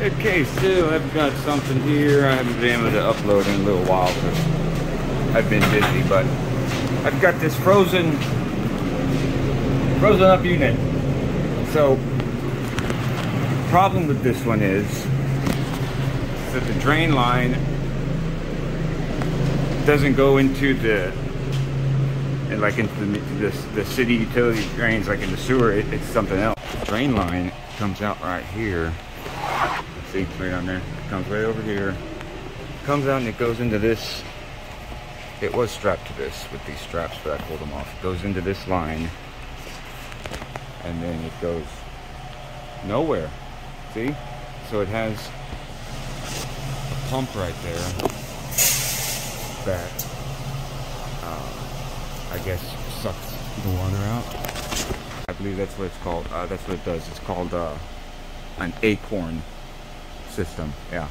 Okay, so I've got something here. I haven't been able to upload in a little while because I've been busy, but I've got this frozen, frozen up unit. So, problem with this one is that the drain line doesn't go into the and like into the, the, the city utility drains like in the sewer it, it's something else the drain line comes out right here see right on there. It comes right over here. Comes out and it goes into this. It was strapped to this with these straps but I pulled them off. It goes into this line. And then it goes nowhere. See? So it has a pump right there that uh, I guess sucks the water out. I believe that's what it's called. Uh, that's what it does. It's called uh, an acorn system. Yeah.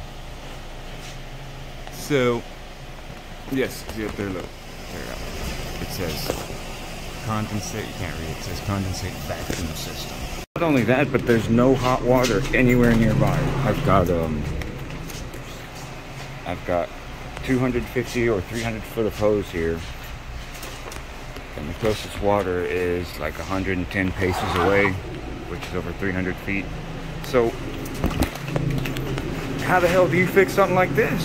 So, yes, see up there, look. There It says condensate, you can't read it, it says condensate vacuum system. Not only that, but there's no hot water anywhere nearby. I've got, um, I've got 250 or 300 foot of hose here. And the closest water is like 110 paces away, which is over 300 feet. So, how the hell do you fix something like this?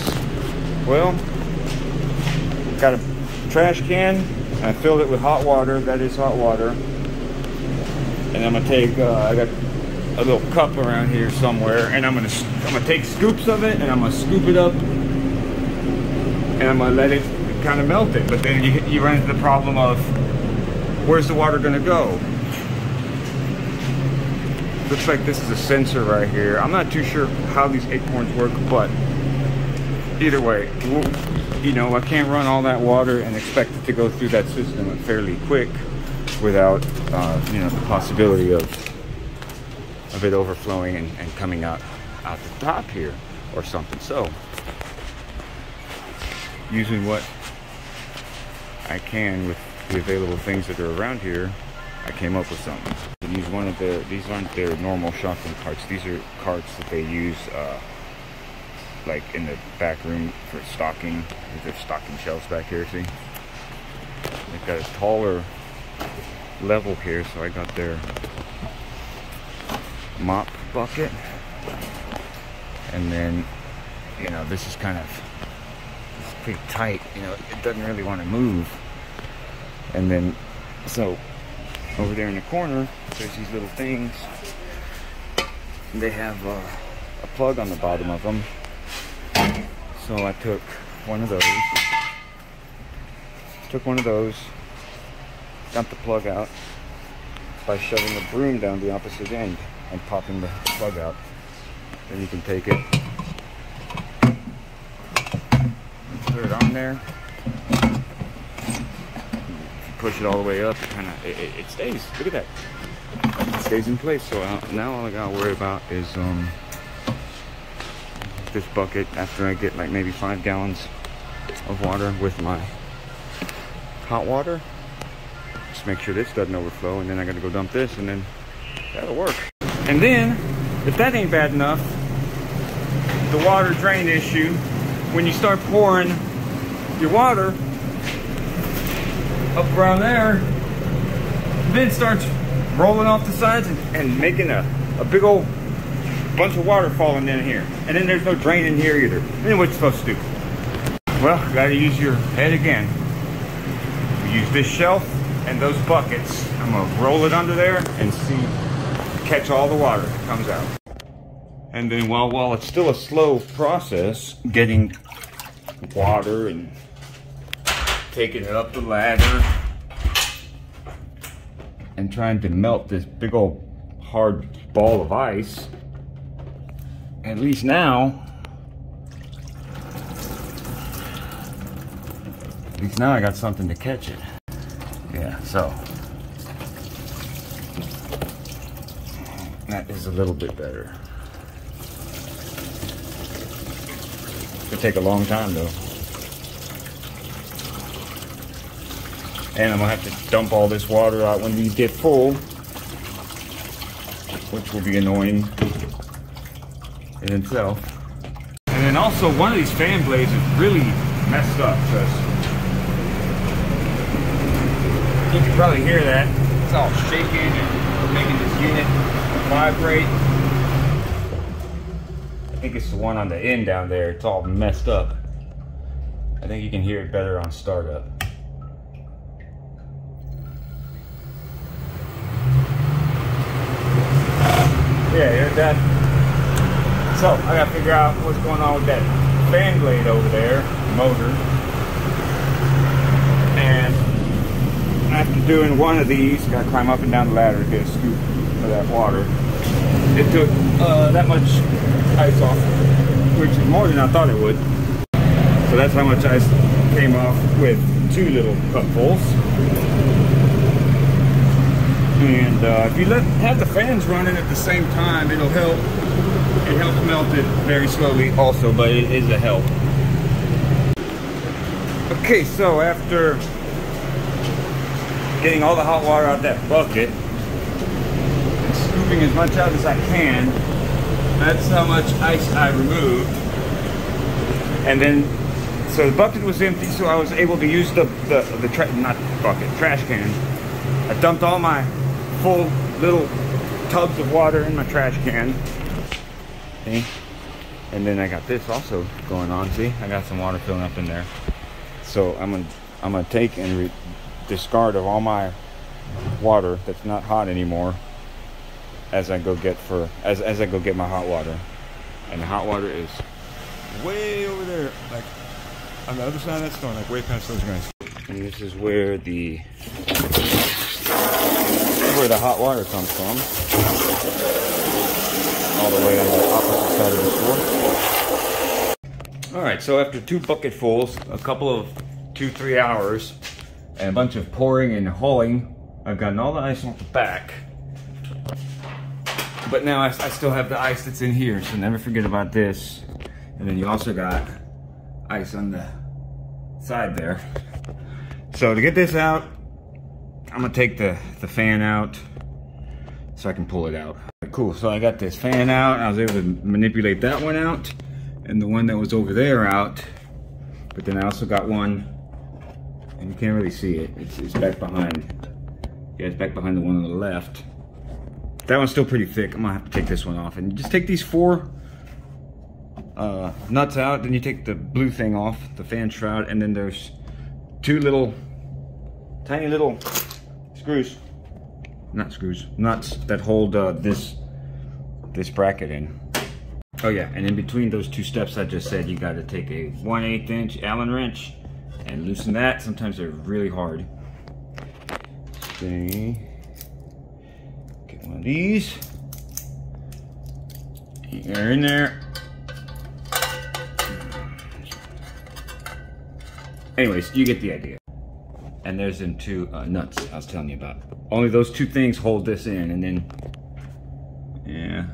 Well, got a trash can, I filled it with hot water, that is hot water. And I'm gonna take, uh, I got a little cup around here somewhere, and I'm gonna, I'm gonna take scoops of it, and I'm gonna scoop it up and I'm gonna let it kind of melt it. But then you, you run into the problem of where's the water gonna go? Looks like this is a sensor right here. I'm not too sure how these acorns work, but either way, you know, I can't run all that water and expect it to go through that system fairly quick without, uh, you know, the possibility of of it overflowing and, and coming out out the top here or something. So using what I can with the available things that are around here, I came up with something. Use one of the, these aren't their normal shotgun carts. These are carts that they use uh, like in the back room for stocking. These are stocking shelves back here, see? They've got a taller level here, so I got their mop bucket. And then, you know, this is kind of pretty tight. You know, it doesn't really want to move. And then, so over there in the corner, there's these little things. They have uh, a plug on the bottom of them. So I took one of those. Took one of those. Got the plug out by shoving the broom down the opposite end and popping the plug out. Then you can take it put it on there. Push it all the way up, it kind of it, it, stays. Look at that. It stays in place. So I, now all I gotta worry about is um this bucket after I get like maybe five gallons of water with my hot water. Just make sure this doesn't overflow, and then I gotta go dump this, and then that'll work. And then, if that ain't bad enough, the water drain issue when you start pouring your water up around there, then starts rolling off the sides and, and making a, a big old bunch of water falling in here. And then there's no drain in here either. Then what you supposed to do? Well, gotta use your head again. use this shelf and those buckets. I'm gonna roll it under there and see, catch all the water that comes out. And then while, while it's still a slow process, getting water and taking it up the ladder and trying to melt this big old hard ball of ice, at least now, at least now I got something to catch it. Yeah, so that is a little bit better. It'll take a long time though. And I'm gonna have to dump all this water out when these get full, which will be annoying. in itself. And then also one of these fan blades is really messed up because you can probably hear that. It's all shaking and making this unit vibrate. I think it's the one on the end down there. It's all messed up. I think you can hear it better on startup. Yeah, heard that? So, I gotta figure out what's going on with that fan blade over there, motor. And after doing one of these, gotta climb up and down the ladder to get a scoop of that water. It took uh, that much ice off, which is more than I thought it would. So that's how much ice came off with two little cupfuls. And uh, if you let have the fans running at the same time, it'll help. It helps melt it very slowly also, but it is a help. Okay, so after getting all the hot water out of that bucket, and scooping as much out as I can, that's how much ice I removed. And then, so the bucket was empty, so I was able to use the, the, the not bucket, trash can. I dumped all my full little tubs of water in my trash can. See? And then I got this also going on, see? I got some water filling up in there. So I'm gonna, I'm gonna take and discard of all my water that's not hot anymore as I go get for as as I go get my hot water. And the hot water is way over there, like on the other side of that stone, like way past those guys. And this is where the where the hot water comes from. All the way on the opposite side of the store. Alright, so after two bucketfuls, a couple of two, three hours, and a bunch of pouring and hauling, I've gotten all the ice off the back. But now I, I, still have the ice that's in here, so never forget about this. And then you also got ice on the side there. So to get this out, I'm gonna take the, the fan out so I can pull it out. Cool, so I got this fan out. I was able to manipulate that one out and the one that was over there out. But then I also got one, and you can't really see it. It's, it's back behind. Yeah, it's back behind the one on the left. That one's still pretty thick. I'm gonna have to take this one off. And you just take these four uh, nuts out, then you take the blue thing off, the fan shroud, and then there's two little, tiny little screws, not screws, nuts that hold uh, this, this bracket in. Oh yeah, and in between those two steps I just said, you gotta take a 1 8 inch Allen wrench and loosen that. Sometimes they're really hard. See. Get one of these. They're in there. Anyways, you get the idea. And there's them two uh, nuts I was telling you about. Only those two things hold this in, and then, yeah,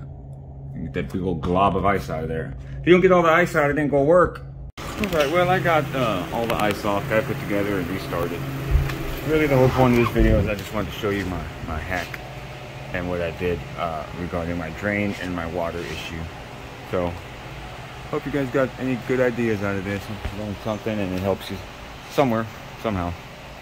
get that big old glob of ice out of there. If you don't get all the ice out, it ain't gonna work. All right, well, I got uh, all the ice off, got put together and restarted. Really, the whole point of this video is I just wanted to show you my, my hack and what I did uh, regarding my drain and my water issue. So, hope you guys got any good ideas out of this, learned something, and it helps you somewhere, somehow.